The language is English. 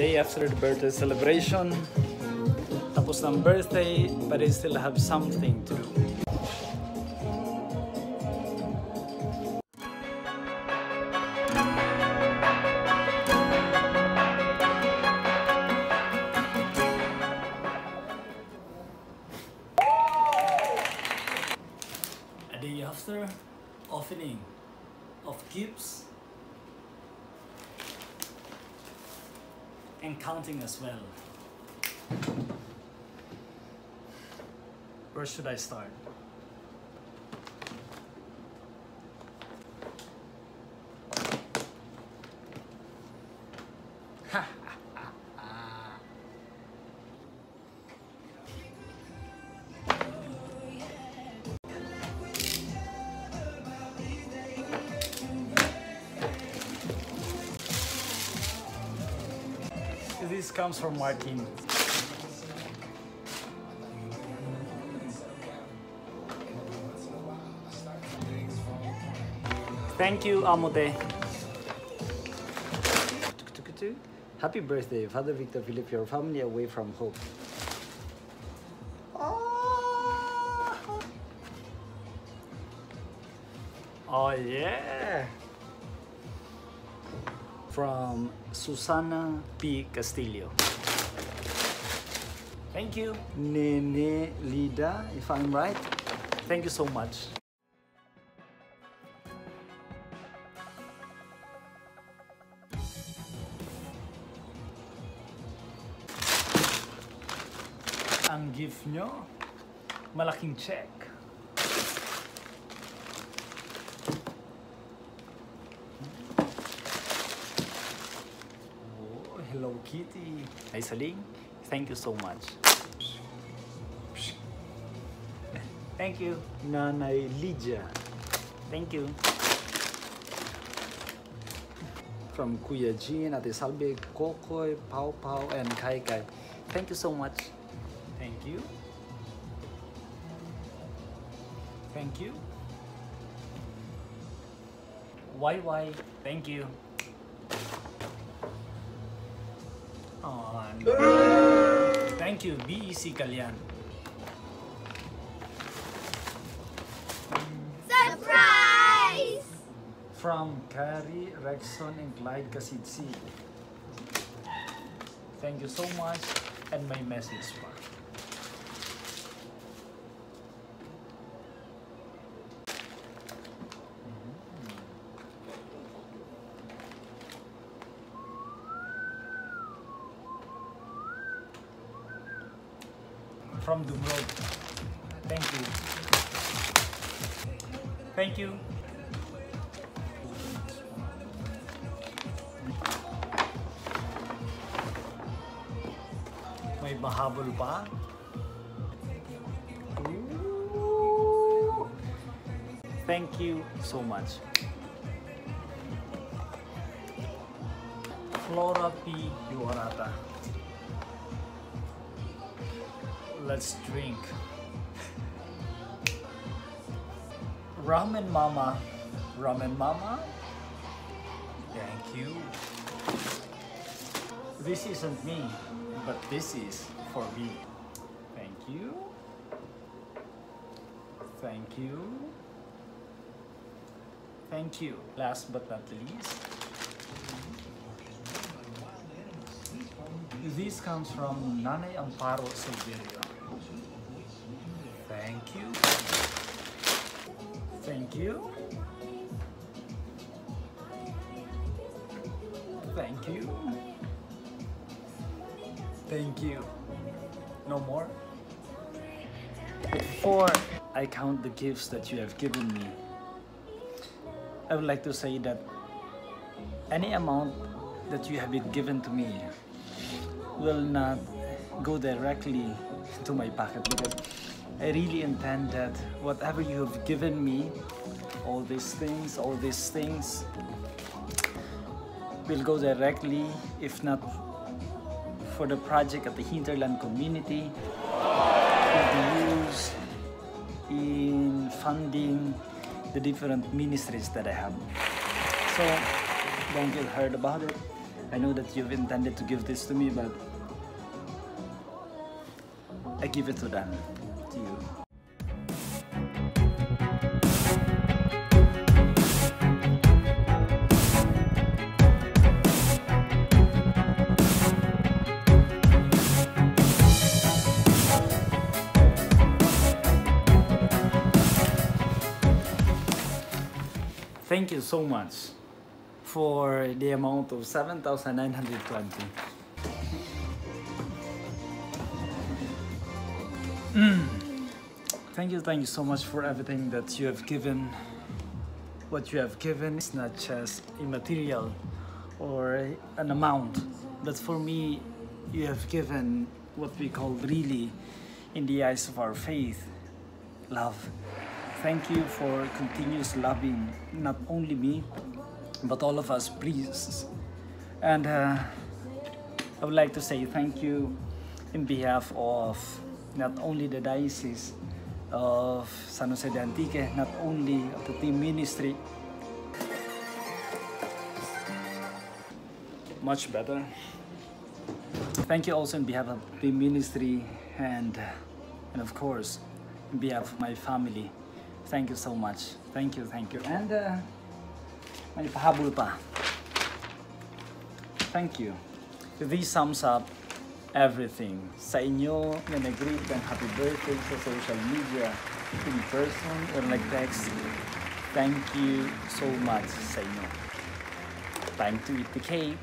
day after the birthday celebration. Tapos ng birthday, but I still have something to do. A day after opening of gifts and counting as well. Where should I start? This comes from Martin. Thank you, Amote. Happy birthday, Father Victor Philip, your family away from home. Ah. Oh yeah! From Susana P. Castillo. Thank you, Nene Lida, if I'm right. Thank you so much. Ang gift nyo, malaking check. Kitty. Aisaling, thank you so much. Thank you. Nanay Lydia. Thank you. From Kuya Jean, Ate Salve, Kokoy, Pau Pau, and Kai Kai. Thank you so much. Thank you. Thank you. YY, thank you. Thank you, BEC Kalyan. Surprise! From Carrie, Rexon, and Clyde Kasitsi. Thank you so much. And my message pa. From Dumrog. Thank you. Thank you. May mahabol pa. Thank you so much. Flora P. Yuarata. Let's drink. Ramen Mama. Ramen Mama. Thank you. This isn't me, but this is for me. Thank you. Thank you. Thank you. Last but not least, this comes from Nanay Amparo Silverio. You. Thank you. Thank you. No more? Before I count the gifts that you have given me, I would like to say that any amount that you have been given to me will not go directly to my pocket because I really intend that whatever you have given me, all these things, all these things, will go directly, if not for the project at the Hinterland community, will be used in funding the different ministries that I have. So don't get hurt about it. I know that you've intended to give this to me, but I give it to them, Thank you so much for the amount of 7,920. Mm. Thank you, thank you so much for everything that you have given. What you have given is not just immaterial or an amount, but for me, you have given what we call really, in the eyes of our faith, love. Thank you for continuous loving not only me, but all of us priests. And uh, I would like to say thank you in behalf of not only the Diocese of San Jose de Antique, not only of the team ministry, much better. Thank you also in behalf of the ministry and, and of course, in behalf of my family. Thank you so much. Thank you, thank you. And uh, pahabol. Thank you. This sums up everything. Sa inyo na nag-greet ng happy birthday social media, in person or like text, thank you so much sa. Time to eat the cake.